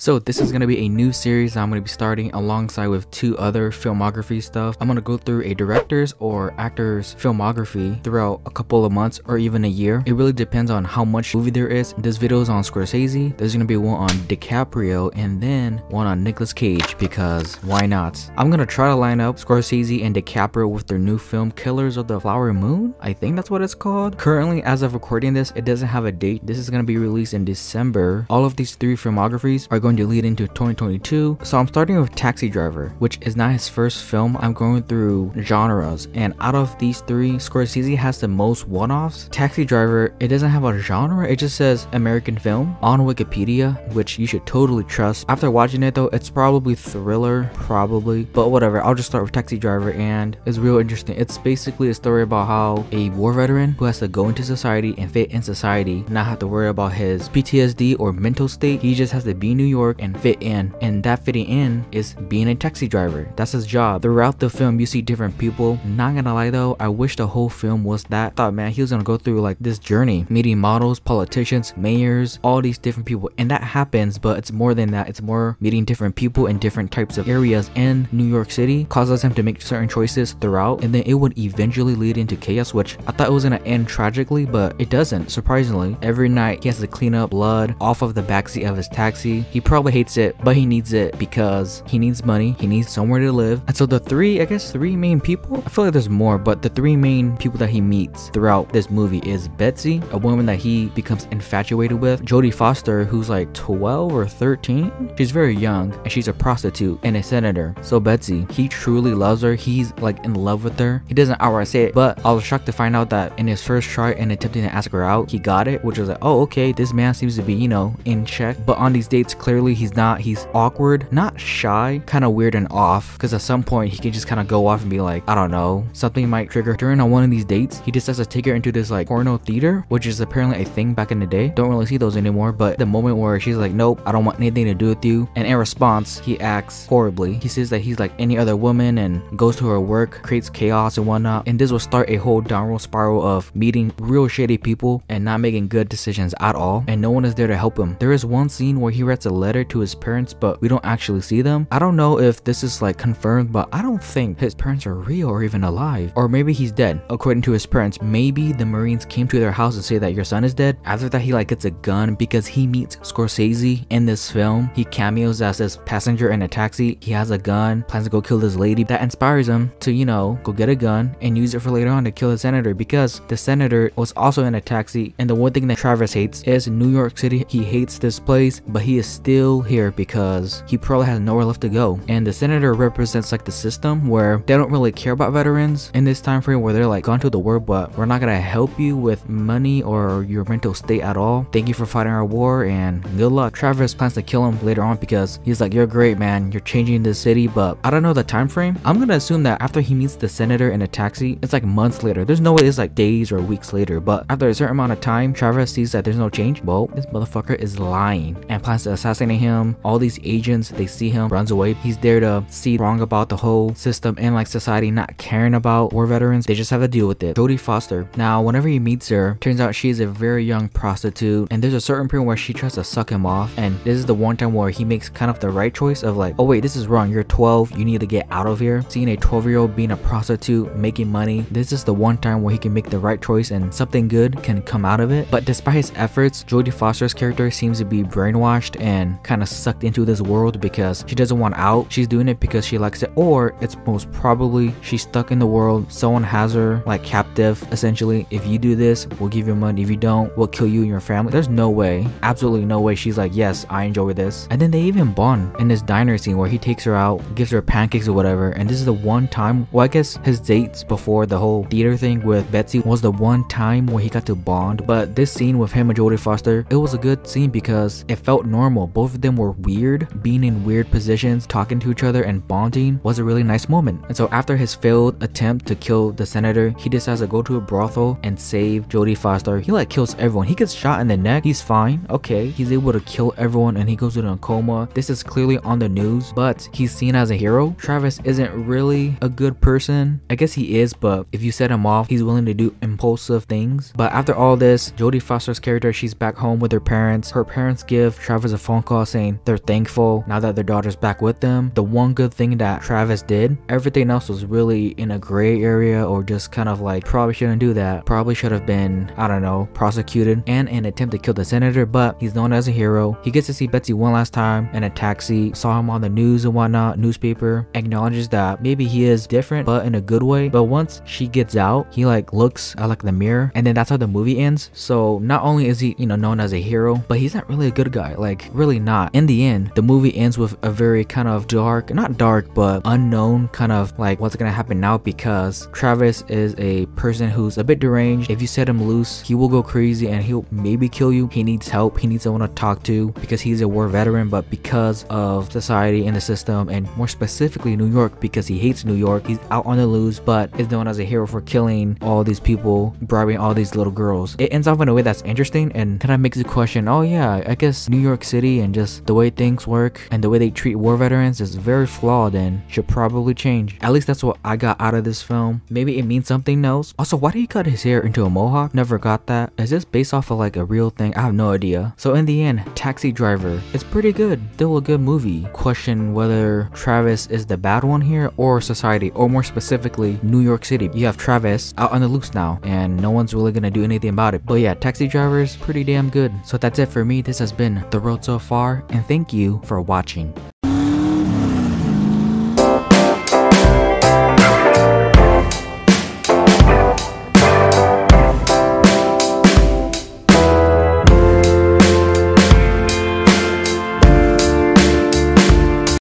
So this is going to be a new series I'm going to be starting alongside with two other filmography stuff. I'm going to go through a director's or actor's filmography throughout a couple of months or even a year. It really depends on how much movie there is. This video is on Scorsese. There's going to be one on DiCaprio and then one on Nicolas Cage because why not? I'm going to try to line up Scorsese and DiCaprio with their new film Killers of the Flower Moon. I think that's what it's called. Currently, as of recording this, it doesn't have a date. This is going to be released in December. All of these three filmographies are going to lead into 2022. So I'm starting with Taxi Driver, which is not his first film. I'm going through genres, and out of these three, Scorsese has the most one-offs. Taxi Driver, it doesn't have a genre. It just says American film on Wikipedia, which you should totally trust. After watching it though, it's probably thriller, probably, but whatever. I'll just start with Taxi Driver, and it's real interesting. It's basically a story about how a war veteran who has to go into society and fit in society, not have to worry about his PTSD or mental state. He just has to be New York and fit in. And that fitting in is being a taxi driver. That's his job. Throughout the film, you see different people. Not gonna lie though, I wish the whole film was that. I thought, man, he was gonna go through like this journey, meeting models, politicians, mayors, all these different people. And that happens, but it's more than that. It's more meeting different people in different types of areas in New York City, causes him to make certain choices throughout. And then it would eventually lead into chaos, which I thought it was gonna end tragically, but it doesn't, surprisingly. Every night he has to clean up blood off of the backseat of his taxi. He probably hates it, but he needs it because he needs money, he needs somewhere to live. And so the three, I guess three main people, I feel like there's more, but the three main people that he meets throughout this movie is Betsy, a woman that he becomes infatuated with, Jodie Foster, who's like 12 or 13. She's very young and she's a prostitute and a senator. So Betsy, he truly loves her. He's like in love with her. He doesn't outright say it, but I was shocked to find out that in his first try and attempting to ask her out, he got it, which was like, oh, okay, this man seems to be, you know, in check. But on these dates, clearly he's not. He's awkward, not shy, kind of weird and off. Because at some point, he can just kind of go off and be like, I don't know, something might trigger. During on one of these dates, he decides to take her into this like porno theater, which is apparently a thing back in the day. Don't really see those anymore. But the moment where she's like, nope, I don't want anything to do with you. And in response, he acts horribly. He says that he's like any other woman and goes to her work, creates chaos and whatnot. And this will start a whole downward spiral of meeting real shady people and not making good decisions at all. And no one is there to help him. There is one scene where he writes a letter to his parents, but we don't actually see them. I don't know if this is like confirmed, but I don't think his parents are real or even alive. Or maybe he's dead. According to his parents, maybe the Marines came to their house and say that your son is dead. After that, he like gets a gun because he meets Scorsese in this film. He cameos as this passenger in a taxi. He has a gun, plans to go kill this lady. That inspires him to, you know, go get a gun and use it for later on to kill the senator because the senator was also in a taxi. And the one thing that Travis hates is New York City. He hates this place, but he is still here because he probably has nowhere left to go. And the senator represents like the system where they don't really care about veterans in this time frame where they're like gone to the war, but we're not gonna help you with money or your mental state at all. Thank you for fighting our war and good luck. Travis plans to kill him later on because he's like, You're great, man. You're changing the city, but I don't know the time frame. I'm gonna assume that after he meets the senator in a taxi, it's like months later. There's no way it's like days or weeks later, but after a certain amount of time, Travis sees that there's no change. Well, this motherfucker is lying and plans to assassinate him. All these agents, they see him, runs away. He's there to see wrong about the whole system and like society not caring about war veterans. They just have to deal with it. Jodie Foster. Now, whenever he meets her, turns out she's a very young prostitute, and there's a certain point where she tries to suck him off, and this is the one time where he makes kind of the right choice of like, oh wait, this is wrong. You're 12. You need to get out of here. Seeing a 12 year old being a prostitute, making money, this is the one time where he can make the right choice and something good can come out of it. But despite his efforts, Jodie Foster's character seems to be brainwashed and kind of sucked into this world because she doesn't want out. She's doing it because she likes it, or it's most probably she's stuck in the world. Someone has her like captive essentially. If you do this, we'll give you money. If you don't, we'll kill you and your family. There's no way, absolutely no way she's like, yes, I enjoy this. And then they even bond in this diner scene where he takes her out, gives her pancakes or whatever. And this is the one time, well, I guess his dates before the whole theater thing with Betsy was the one time where he got to bond. But this scene with him and Jodie Foster, it was a good scene because it felt normal. Both of them were weird, being in weird positions, talking to each other and bonding was a really nice moment. And so after his failed attempt to kill the senator, he decides to go to a brothel and save Jodie Foster. He like kills everyone. He gets shot in the neck. He's fine. Okay. He's able to kill everyone and he goes into a coma. This is clearly on the news, but he's seen as a hero. Travis isn't really a good person. I guess he is, but if you set him off, he's willing to do impulsive things. But after all this, Jodie Foster's character, she's back home with her parents. Her parents give Travis a phone call email saying they're thankful now that their daughter's back with them. The one good thing that Travis did, everything else was really in a gray area or just kind of like probably shouldn't do that. Probably should have been, I don't know, prosecuted and an attempt to kill the senator, but he's known as a hero. He gets to see Betsy one last time in a taxi, saw him on the news and whatnot, newspaper, acknowledges that maybe he is different, but in a good way. But once she gets out, he like looks at like the mirror and then that's how the movie ends. So not only is he, you know, known as a hero, but he's not really a good guy. Like really not. In the end, the movie ends with a very kind of dark, not dark, but unknown kind of like what's gonna happen now because Travis is a person who's a bit deranged. If you set him loose, he will go crazy and he'll maybe kill you. He needs help. He needs someone to talk to because he's a war veteran, but because of society and the system, and more specifically New York, because he hates New York, he's out on the loose, but is known as a hero for killing all these people, bribing all these little girls. It ends off in a way that's interesting and kind of makes you question, oh yeah, I guess New York City and just the way things work and the way they treat war veterans is very flawed and should probably change. At least that's what I got out of this film. Maybe it means something else. Also, why did he cut his hair into a mohawk? Never got that. Is this based off of like a real thing? I have no idea. So in the end, Taxi Driver. It's pretty good. Still a good movie. Question whether Travis is the bad one here or society or more specifically New York City. You have Travis out on the loose now and no one's really gonna do anything about it. But yeah, Taxi Driver is pretty damn good. So that's it for me. This has been The Road So Far and thank you for watching.